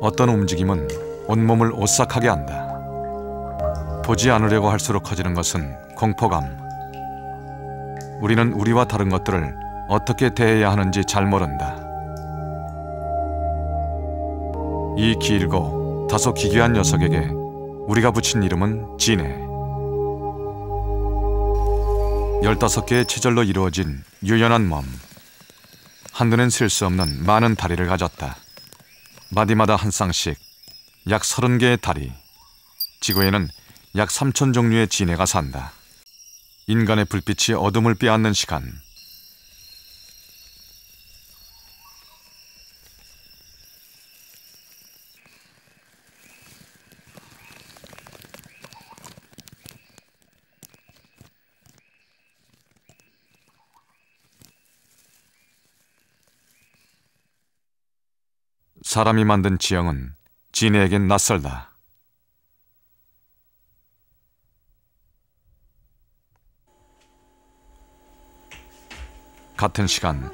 어떤 움직임은 온몸을 오싹하게 한다. 보지 않으려고 할수록 커지는 것은 공포감. 우리는 우리와 다른 것들을 어떻게 대해야 하는지 잘 모른다. 이 길고 다소 기괴한 녀석에게 우리가 붙인 이름은 진해. 열다섯 개의 체절로 이루어진 유연한 몸. 한눈엔 셀 수 없는 많은 다리를 가졌다. 마디마다 한 쌍씩 약 서른 개의 다리. 지구에는 약 3천 종류의 진해가 산다. 인간의 불빛이 어둠을 빼앗는 시간. 사람이 만든 지형은 진해에겐 낯설다. 같은 시간,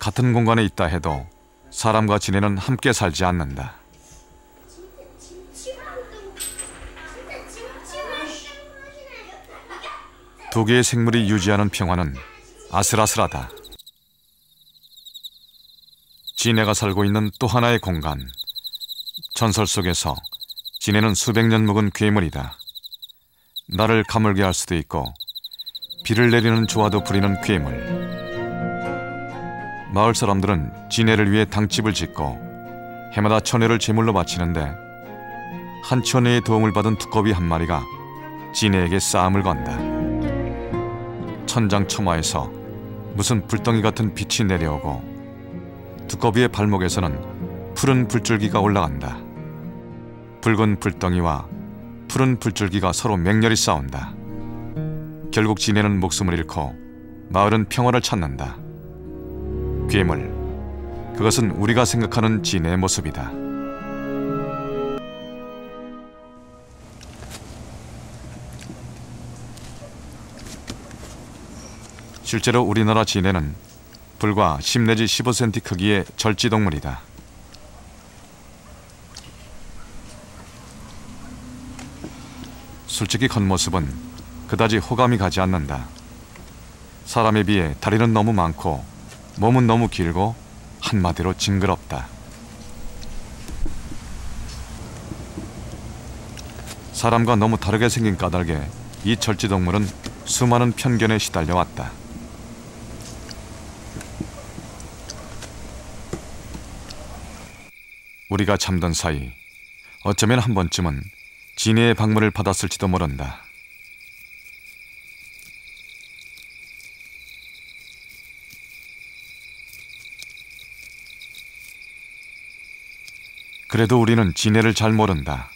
같은 공간에 있다 해도 사람과 진해는 함께 살지 않는다. 두 개의 생물이 유지하는 평화는 아슬아슬하다. 진해가 살고 있는 또 하나의 공간. 전설 속에서 진해는 수백 년 묵은 괴물이다. 나를 가물게 할 수도 있고 비를 내리는 조화도 부리는 괴물. 마을 사람들은 진해를 위해 당집을 짓고 해마다 천혜를 제물로 바치는데 한 천혜의 도움을 받은 두꺼비 한 마리가 진해에게 싸움을 건다. 천장 처마에서 무슨 불덩이 같은 빛이 내려오고 두꺼비의 발목에서는 푸른 불줄기가 올라간다. 붉은 불덩이와 푸른 불줄기가 서로 맹렬히 싸운다. 결국 진해는 목숨을 잃고 마을은 평화를 찾는다. 괴물. 그것은 우리가 생각하는 진해의 모습이다. 실제로 우리나라 진해는 불과 10 내지 15cm 크기의 절지동물이다. 솔직히 겉모습은 그다지 호감이 가지 않는다. 사람에 비해 다리는 너무 많고 몸은 너무 길고 한마디로 징그럽다. 사람과 너무 다르게 생긴 까닭에 이 절지동물은 수많은 편견에 시달려 왔다. 우리가 잠든 사이 어쩌면 한 번쯤은 진해의 방문을 받았을지도 모른다. 그래도 우리는 진해를 잘 모른다.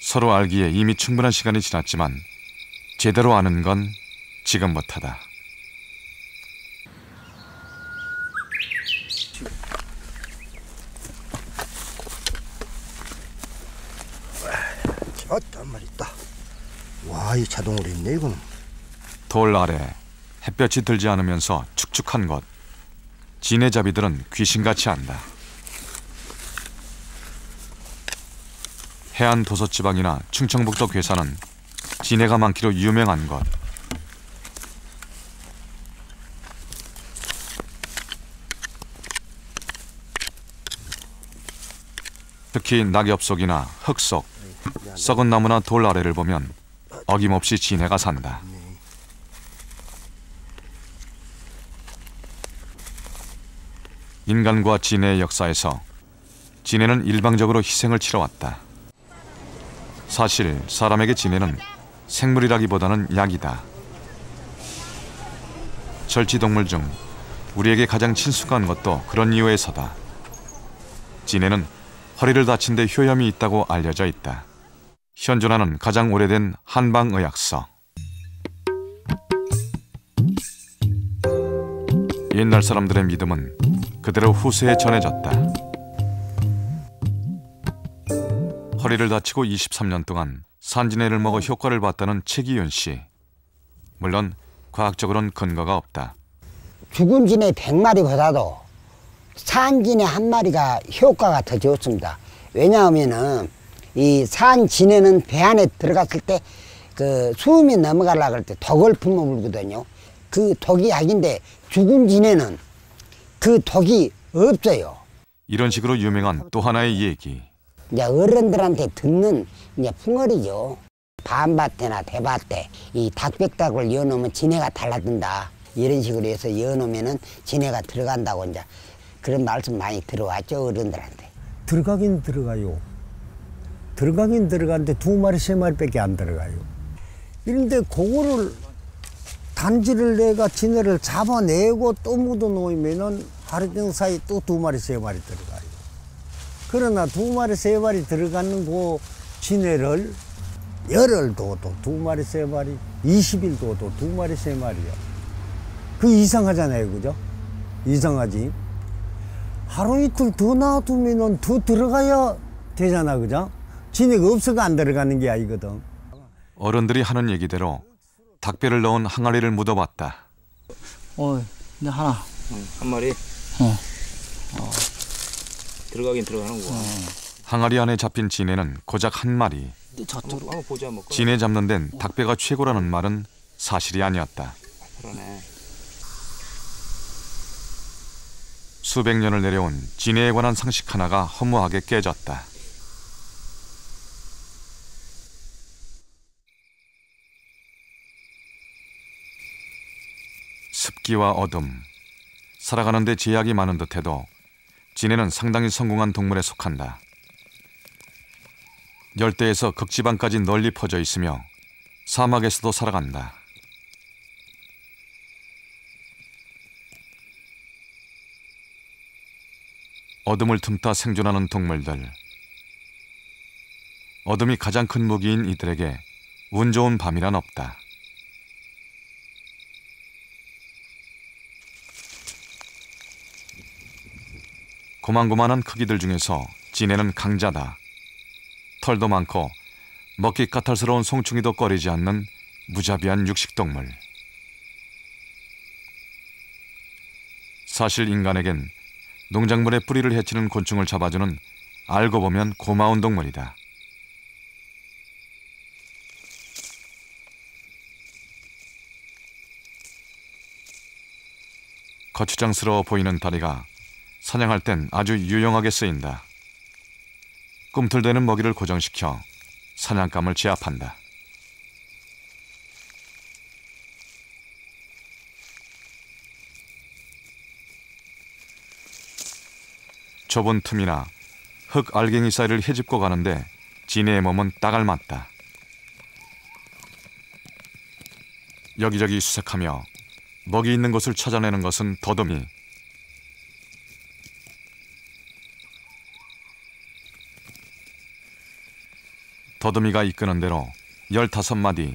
서로 알기에 이미 충분한 시간이 지났지만 제대로 아는 건 지금부터다. 어한 마리 있다. 와, 이 자동으로 있네 이거는. 돌 아래 햇볕이 들지 않으면서 축축한 곳. 진해잡이들은 귀신같이 한다. 해안 도서지방이나 충청북도 괴산은 진해가 많기로 유명한 곳. 특히 낙엽 속이나 흙 속, 썩은 나무나 돌 아래를 보면 어김없이 진해가 산다. 인간과 진해의 역사에서 진해는 일방적으로 희생을 치러왔다. 사실 사람에게 진해는 생물이라기보다는 약이다. 절지동물 중 우리에게 가장 친숙한 것도 그런 이유에서다. 진해는 허리를 다친 데 효염이 있다고 알려져 있다. 현존하는 가장 오래된 한방의학서. 옛날 사람들의 믿음은 그대로 후세에 전해졌다. 허리를 다치고 23년 동안 산진해를 먹어 효과를 봤다는 최기윤 씨. 물론 과학적으로는 근거가 없다. 죽은 진의 100마리 보다도 산진해 한 마리가 효과가 더 좋습니다. 왜냐하면은 이 산진해는 배 안에 들어갔을 때 그 수음이 넘어가려고 할 때 독을 품어 물거든요. 그 독이 약인데 죽은 진해는 그 독이 없어요. 이런 식으로 유명한 또 하나의 얘기. 이제 어른들한테 듣는 이제 풍월이죠. 밤밭에나 대밭에 이 닭백닭을 여놓으면 진해가 달라든다. 이런 식으로 해서 여놓으면은 진해가 들어간다고 이제 그런 말씀 많이 들어왔죠 어른들한테. 들어가긴 들어가요. 들어가긴 들어가는데 두 마리 세 마리밖에 안 들어가요. 이런데 그거를 단지를 내가 진해를 잡아내고 또 묻어 놓으면은 하루 종일 사이 또 두 마리 세 마리 들어가요. 그러나 두 마리 세 마리 들어가는 그 진해를 열흘 둬도 두 마리 세 마리, 20일 둬도 두 마리 세 마리야. 그 이상하잖아요, 그죠? 이상하지. 하루 이틀 더 놔두면은 더 들어가야 되잖아, 그죠? 진해가 없어가 안 들어가는 게 아니거든. 어른들이 하는 얘기대로 닭배를 넣은 항아리를 묻어봤다. 어, 이제 하나. 한 마리. 어. 들어가긴 들어가는 거야. 항아리 안에 잡힌 진해는 고작 한 마리. 저쪽으로. 한번 보자 뭐. 진해 잡는 데는 닭배가 최고라는 말은 사실이 아니었다. 그러네. 수백 년을 내려온 진해에 관한 상식 하나가 허무하게 깨졌다. 습기와 어둠, 살아가는데 제약이 많은 듯해도 진해는 상당히 성공한 동물에 속한다. 열대에서 극지방까지 널리 퍼져 있으며 사막에서도 살아간다. 어둠을 틈타 생존하는 동물들. 어둠이 가장 큰 무기인 이들에게 운 좋은 밤이란 없다. 고만고만한 크기들 중에서 진해는 강자다. 털도 많고 먹기 까탈스러운 송충이도 꺼리지 않는 무자비한 육식동물. 사실 인간에겐 농작물의 뿌리를 해치는 곤충을 잡아주는 알고 보면 고마운 동물이다. 거추장스러워 보이는 다리가 사냥할 땐 아주 유용하게 쓰인다. 꿈틀대는 먹이를 고정시켜 사냥감을 제압한다. 좁은 틈이나 흙 알갱이 사이를 헤집고 가는데 진해의 몸은 딱 알 맞다. 여기저기 수색하며 먹이 있는 곳을 찾아내는 것은 더듬이. 더듬이가 이끄는 대로 15마디,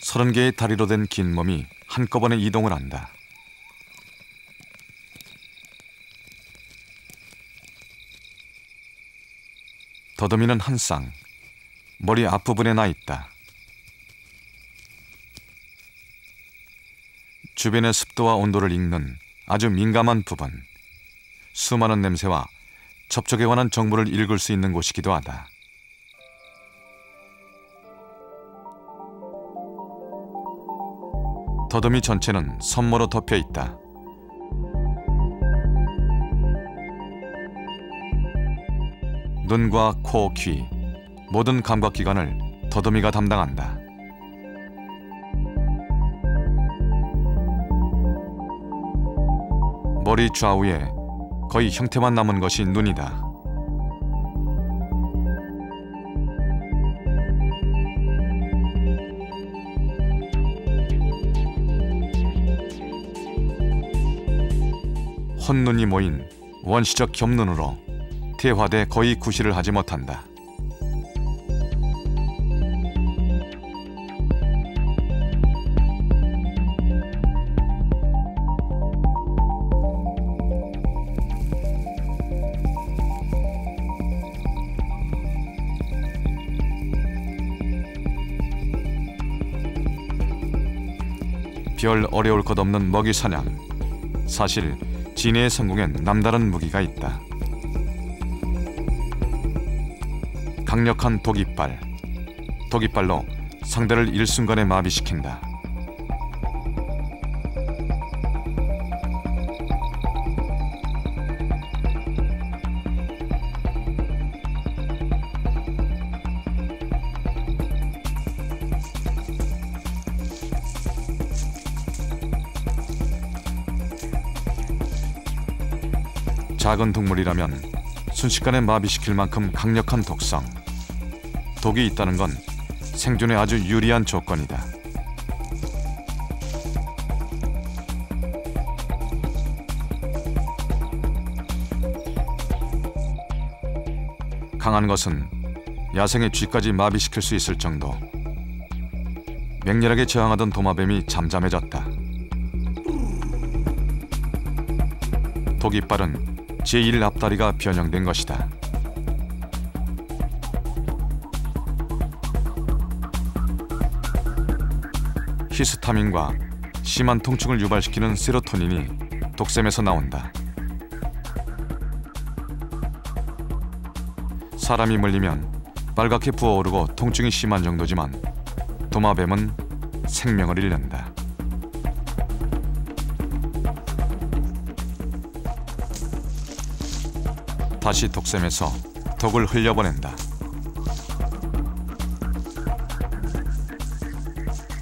30개의 다리로 된 긴 몸이 한꺼번에 이동을 한다. 더듬이는 한 쌍, 머리 앞부분에 나 있다. 주변의 습도와 온도를 읽는 아주 민감한 부분, 수많은 냄새와 접촉에 관한 정보를 읽을 수 있는 곳이기도 하다. 더듬이 전체는 선모로 덮여 있다. 눈과 코, 귀 모든 감각 기관을 더듬이가 담당한다. 머리 좌우에 거의 형태만 남은 것이 눈이다. 혼눈이 모인 원시적 겹눈으로 태화돼 거의 구실을 하지 못한다. 별 어려울 것 없는 먹이 사냥. 사실 진해의 성공엔 남다른 무기가 있다. 강력한 독이빨. 독이빨로 상대를 일순간에 마비시킨다. 작은 동물이라면 순식간에 마비시킬 만큼 강력한 독성. 독이 있다는 건 생존에 아주 유리한 조건이다. 강한 것은 야생의 쥐까지 마비시킬 수 있을 정도. 맹렬하게 저항하던 도마뱀이 잠잠해졌다. 독이빨은 제1 앞다리가 변형된 것이다. 히스타민과 심한 통증을 유발시키는 세로토닌이 독샘에서 나온다. 사람이 물리면 빨갛게 부어오르고 통증이 심한 정도지만 도마뱀은 생명을 잃는다. 다시 독샘에서 독을 흘려보낸다.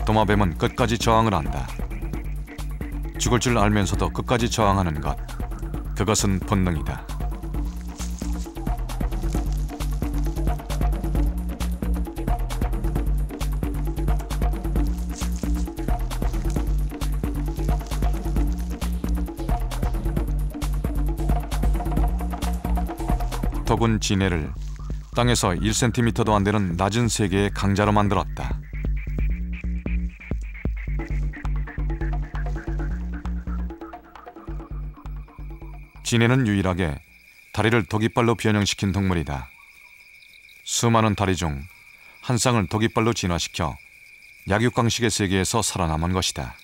도마뱀은 끝까지 저항을 한다. 죽을 줄 알면서도 끝까지 저항하는 것. 그것은 본능이다. 진해를 땅에서 1cm도 안 되는 낮은 세계의 강자로 만들었다. 진해는 유일하게 다리를 독이빨로 변형시킨 동물이다. 수많은 다리 중 한 쌍을 독이빨로 진화시켜 약육강식의 세계에서 살아남은 것이다.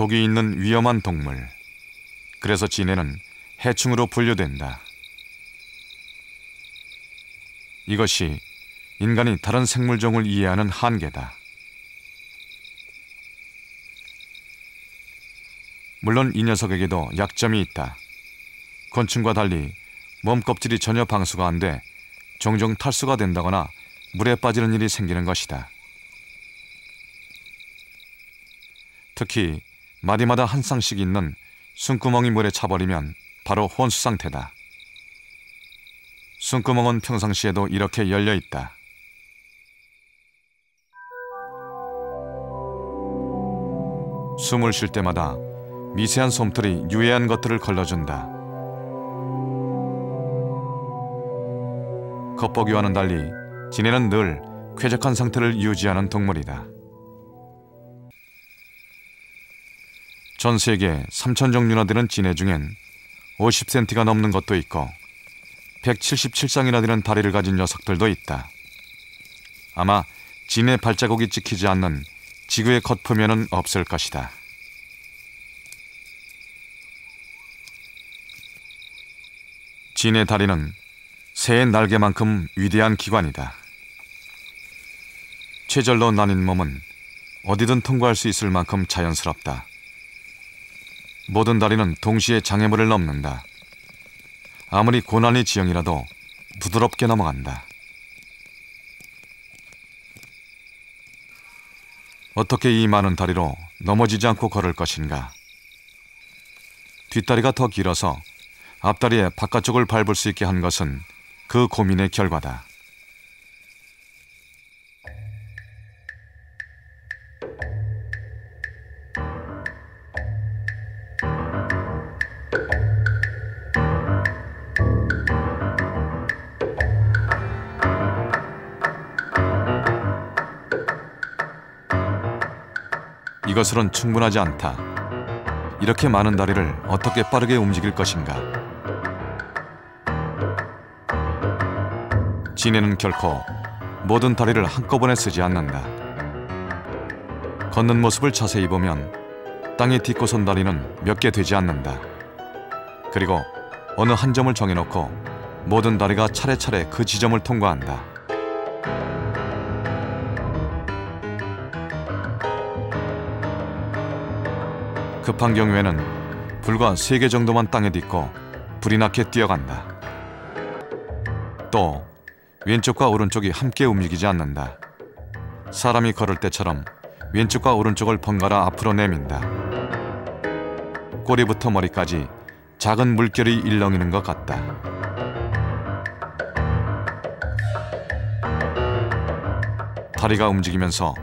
독이 있는 위험한 동물. 그래서 진해는 해충으로 분류된다. 이것이 인간이 다른 생물종을 이해하는 한계다. 물론 이 녀석에게도 약점이 있다. 곤충과 달리 몸껍질이 전혀 방수가 안 돼 종종 탈수가 된다거나 물에 빠지는 일이 생기는 것이다. 특히 마디마다 한 쌍씩 있는 숨구멍이 물에 차버리면 바로 혼수 상태다. 숨구멍은 평상시에도 이렇게 열려 있다. 숨을 쉴 때마다 미세한 솜털이 유해한 것들을 걸러준다. 겉보기와는 달리 지네는 늘 쾌적한 상태를 유지하는 동물이다. 전 세계 3천 종류나 되는 진해 중엔 50cm가 넘는 것도 있고 177쌍이나 되는 다리를 가진 녀석들도 있다. 아마 진해 발자국이 찍히지 않는 지구의 겉표면은 없을 것이다. 진해 다리는 새의 날개만큼 위대한 기관이다. 최절로 나뉜 몸은 어디든 통과할 수 있을 만큼 자연스럽다. 모든 다리는 동시에 장애물을 넘는다. 아무리 고난의 지형이라도 부드럽게 넘어간다. 어떻게 이 많은 다리로 넘어지지 않고 걸을 것인가? 뒷다리가 더 길어서 앞다리의 바깥쪽을 밟을 수 있게 한 것은 그 고민의 결과다. 이것으론 충분하지 않다. 이렇게 많은 다리를 어떻게 빠르게 움직일 것인가? 진해는 결코 모든 다리를 한꺼번에 쓰지 않는다. 걷는 모습을 자세히 보면 땅에 딛고 선 다리는 몇 개 되지 않는다. 그리고 어느 한 점을 정해놓고 모든 다리가 차례차례 그 지점을 통과한다. 급한 경우에는 불과 세 개 정도만 땅에 딛고 불이 나게 뛰어간다. 또 왼쪽과 오른쪽이 함께 움직이지 않는다. 사람이 걸을 때처럼 왼쪽과 오른쪽을 번갈아 앞으로 내민다. 꼬리부터 머리까지 작은 물결이 일렁이는 것 같다. 다리가 움직이면서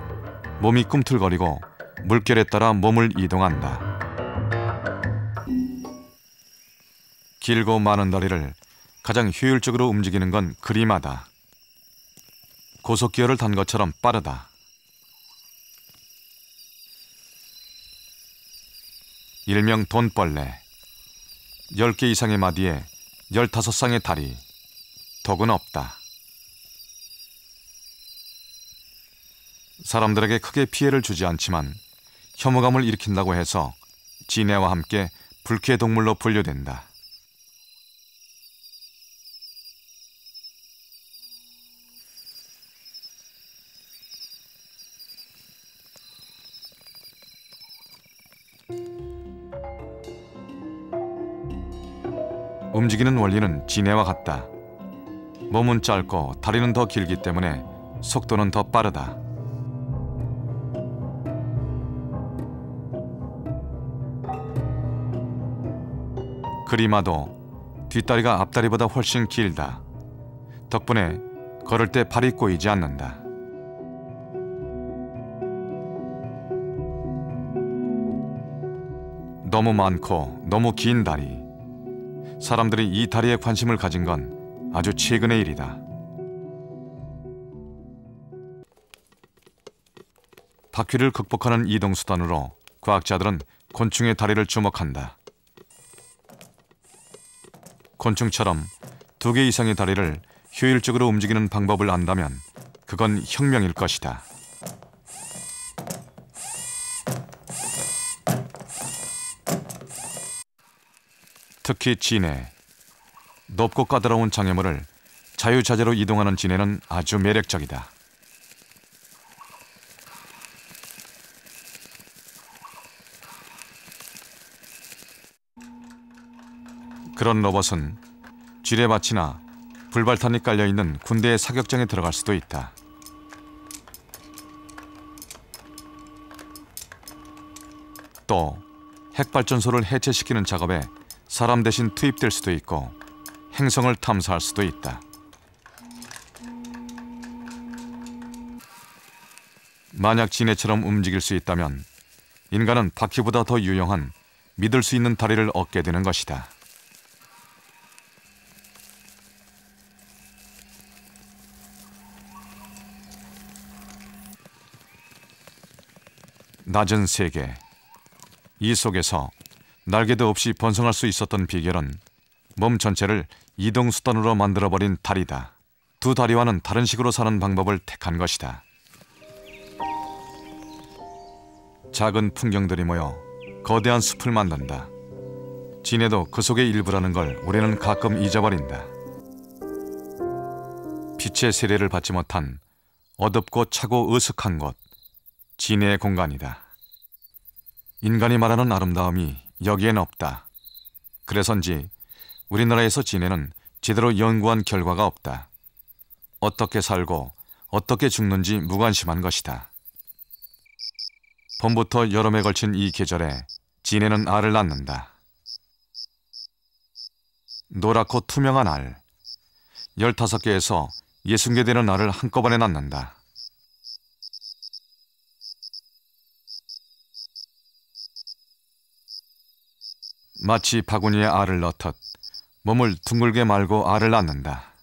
몸이 꿈틀거리고 물결에 따라 몸을 이동한다. 길고 많은 다리를 가장 효율적으로 움직이는 건 그림하다. 고속기어를 단 것처럼 빠르다. 일명 돈벌레. 10개 이상의 마디에 15쌍의 다리. 독은 없다. 사람들에게 크게 피해를 주지 않지만 혐오감을 일으킨다고 해서 진해와 함께 불쾌 동물로 분류된다. 움직이는 원리는 진해와 같다. 몸은 짧고 다리는 더 길기 때문에 속도는 더 빠르다. 그리마도 뒷다리가 앞다리보다 훨씬 길다. 덕분에 걸을 때 발이 꼬이지 않는다. 너무 많고 너무 긴 다리. 사람들이 이 다리에 관심을 가진 건 아주 최근의 일이다. 바퀴를 극복하는 이동 수단으로 과학자들은 곤충의 다리를 주목한다. 곤충처럼 두 개 이상의 다리를 효율적으로 움직이는 방법을 안다면 그건 혁명일 것이다. 특히 진해. 높고 까다로운 장애물을 자유자재로 이동하는 진해는 아주 매력적이다. 그런 로봇은 지뢰밭이나 불발탄이 깔려있는 군대의 사격장에 들어갈 수도 있다. 또 핵발전소를 해체시키는 작업에 사람 대신 투입될 수도 있고 행성을 탐사할 수도 있다. 만약 진해처럼 움직일 수 있다면 인간은 바퀴보다 더 유용한 믿을 수 있는 다리를 얻게 되는 것이다. 낮은 세계. 이 속에서 날개도 없이 번성할 수 있었던 비결은 몸 전체를 이동 수단으로 만들어버린 다리다. 두 다리와는 다른 식으로 사는 방법을 택한 것이다. 작은 풍경들이 모여 거대한 숲을 만든다. 진해도 그 속의 일부라는 걸 우리는 가끔 잊어버린다. 빛의 세례를 받지 못한 어둡고 차고 으슥한 곳, 진해의 공간이다. 인간이 말하는 아름다움이 여기엔 없다. 그래서인지 우리나라에서 진해는 제대로 연구한 결과가 없다. 어떻게 살고 어떻게 죽는지 무관심한 것이다. 봄부터 여름에 걸친 이 계절에 진해는 알을 낳는다. 노랗고 투명한 알. 15개에서 60개 되는 알을 한꺼번에 낳는다. 마치 바구니에 알을 넣듯 몸을 둥글게 말고 알을 낳는다.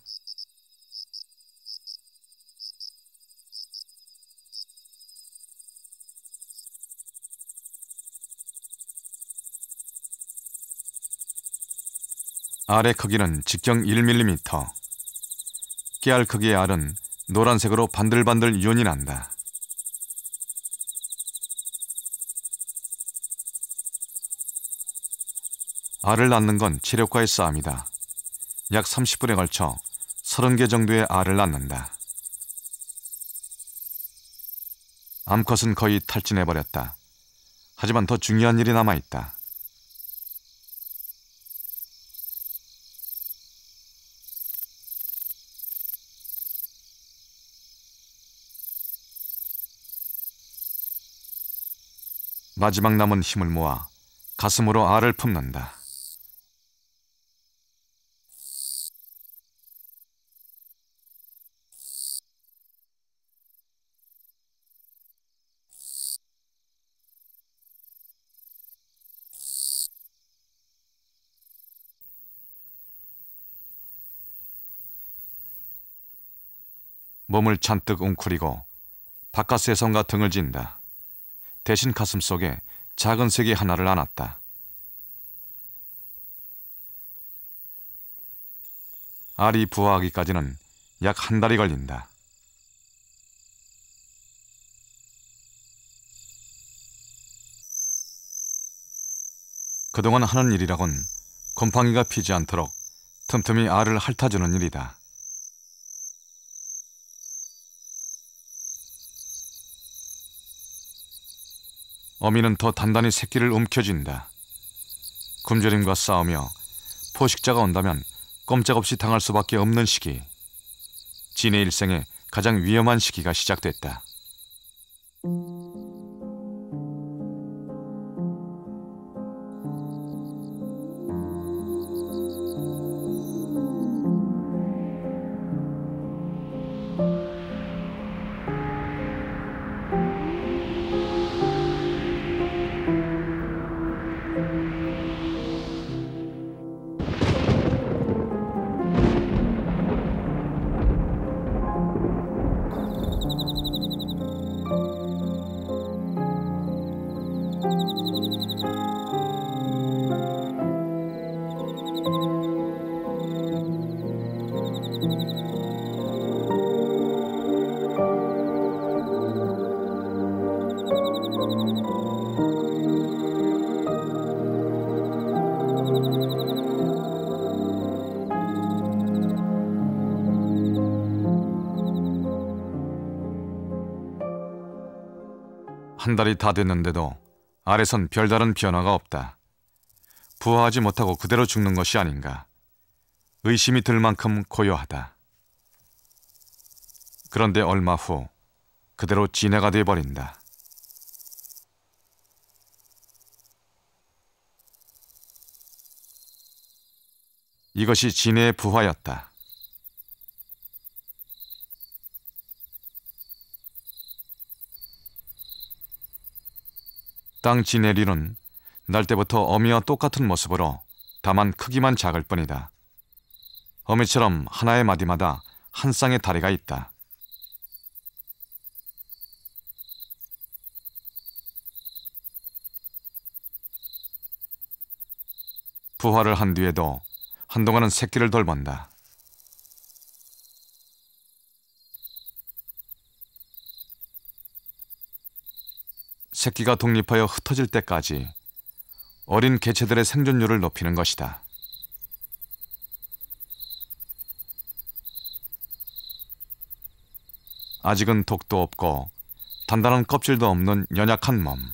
알의 크기는 직경 1mm. 깨알 크기의 알은 노란색으로 반들반들 윤이 난다. 알을 낳는 건 체력과의 싸움이다. 약 30분에 걸쳐 30개 정도의 알을 낳는다. 암컷은 거의 탈진해버렸다. 하지만 더 중요한 일이 남아있다. 마지막 남은 힘을 모아 가슴으로 알을 품는다. 몸을 잔뜩 웅크리고 바깥세선과 등을 진다. 대신 가슴 속에 작은 세계 하나를 안았다. 알이 부화하기까지는 약 한 달이 걸린다. 그동안 하는 일이라곤 곰팡이가 피지 않도록 틈틈이 알을 핥아주는 일이다. 어미는 더 단단히 새끼를 움켜쥔다. 굶주림과 싸우며 포식자가 온다면 꼼짝없이 당할 수밖에 없는 시기. 진의 일생에 가장 위험한 시기가 시작됐다. 한 달이 다 됐는데도 알에선 별다른 변화가 없다. 부화하지 못하고 그대로 죽는 것이 아닌가. 의심이 들 만큼 고요하다. 그런데 얼마 후 그대로 진해가 돼 버린다. 이것이 진해의 부화였다. 땅 지네리는 날 때부터 어미와 똑같은 모습으로 다만 크기만 작을 뿐이다. 어미처럼 하나의 마디마다 한 쌍의 다리가 있다. 부화를 한 뒤에도 한동안은 새끼를 돌본다. 새끼가 독립하여 흩어질 때까지 어린 개체들의 생존율을 높이는 것이다. 아직은 독도 없고 단단한 껍질도 없는 연약한 몸.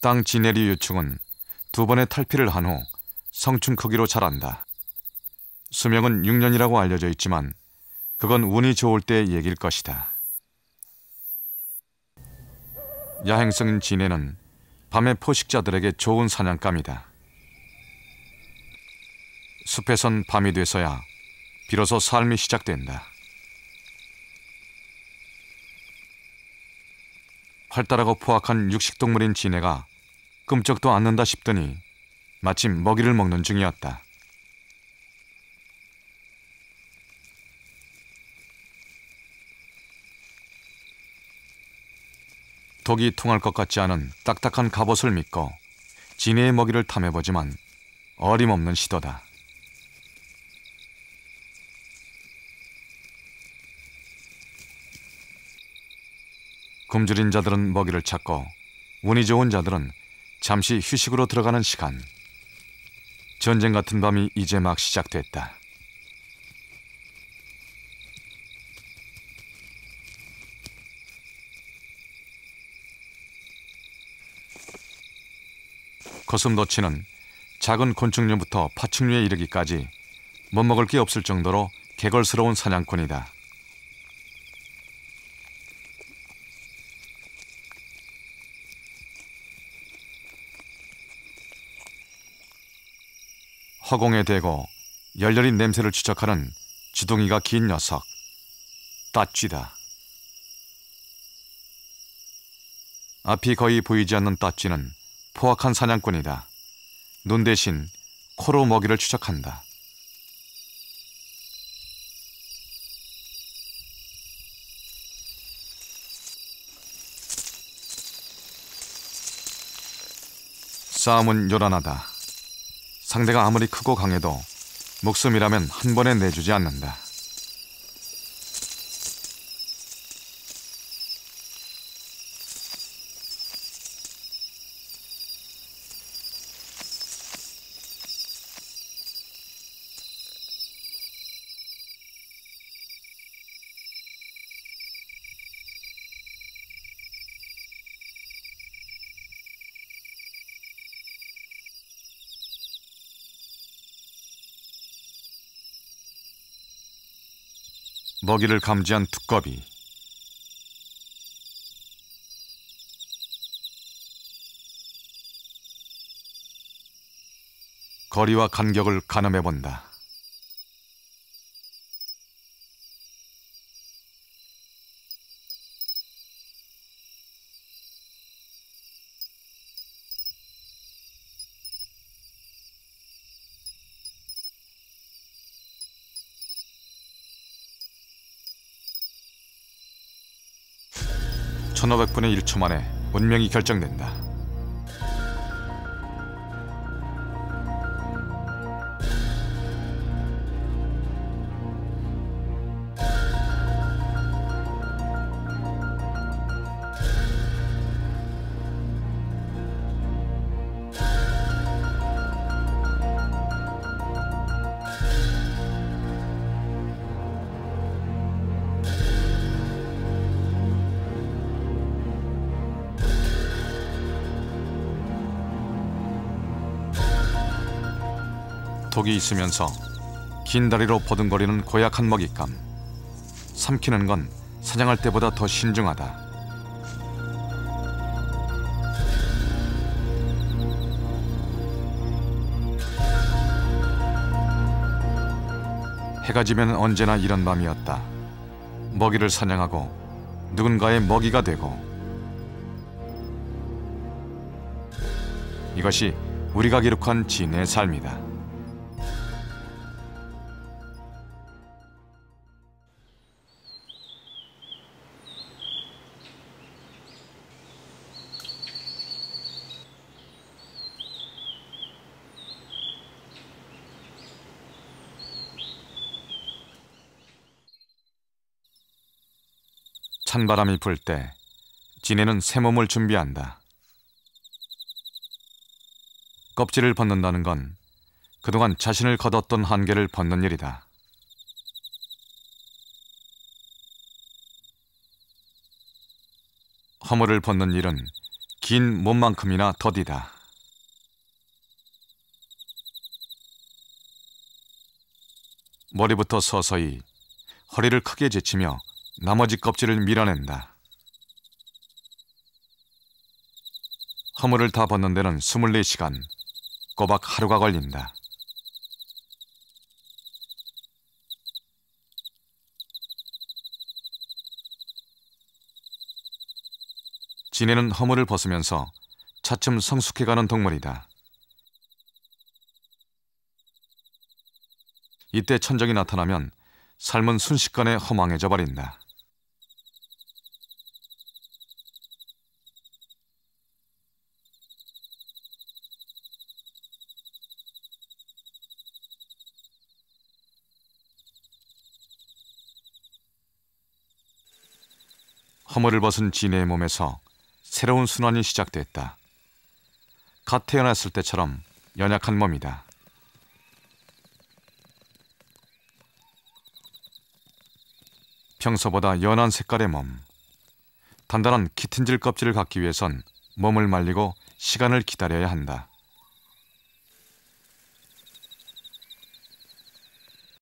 땅 지네리 유충은 두 번의 탈피를 한 후 성충 크기로 자란다. 수명은 6년이라고 알려져 있지만 그건 운이 좋을 때의 얘기일 것이다. 야행성인 진해는 밤의 포식자들에게 좋은 사냥감이다. 숲에선 밤이 돼서야 비로소 삶이 시작된다. 활달하고 포악한 육식동물인 진해가 끔찍도 않는다 싶더니 마침 먹이를 먹는 중이었다. 독이 통할 것 같지 않은 딱딱한 갑옷을 믿고 진해의 먹이를 탐해보지만 어림없는 시도다. 굶주린 자들은 먹이를 찾고 운이 좋은 자들은 잠시 휴식으로 들어가는 시간. 전쟁 같은 밤이 이제 막 시작됐다. 거슴도치는 작은 곤충류부터 파충류에 이르기까지 못 먹을 게 없을 정도로 개걸스러운 사냥꾼이다. 허공에 대고 열렬히 냄새를 추적하는 주둥이가 긴 녀석 따쥐다. 앞이 거의 보이지 않는 따쥐는 포악한 사냥꾼이다. 눈 대신 코로 먹이를 추적한다. 싸움은 요란하다. 상대가 아무리 크고 강해도 목숨이라면 한 번에 내주지 않는다. 먹이를 감지한 두꺼비. 거리와 간격을 가늠해 본다. 천오백 분의 1초 만에 운명이 결정된다. 독이 있으면서 긴 다리로 버둥거리는 고약한 먹잇감. 삼키는 건 사냥할 때보다 더 신중하다. 해가 지면 언제나 이런 밤이었다. 먹이를 사냥하고 누군가의 먹이가 되고 이것이 우리가 기록한 진의 삶이다. 찬바람이 불때 진해는 새 몸을 준비한다. 껍질을 벗는다는 건 그동안 자신을 걷었던 한계를 벗는 일이다. 허물을 벗는 일은 긴 몸만큼이나 더디다. 머리부터 서서히 허리를 크게 제치며 나머지 껍질을 밀어낸다. 허물을 다 벗는 데는 24시간, 꼬박 하루가 걸린다. 진해는 허물을 벗으면서 차츰 성숙해가는 동물이다. 이때 천적이 나타나면 삶은 순식간에 허망해져 버린다. 허물을 벗은 진해의 몸에서 새로운 순환이 시작됐다. 갓 태어났을 때처럼 연약한 몸이다. 평소보다 연한 색깔의 몸. 단단한 키틴질 껍질을 갖기 위해선 몸을 말리고 시간을 기다려야 한다.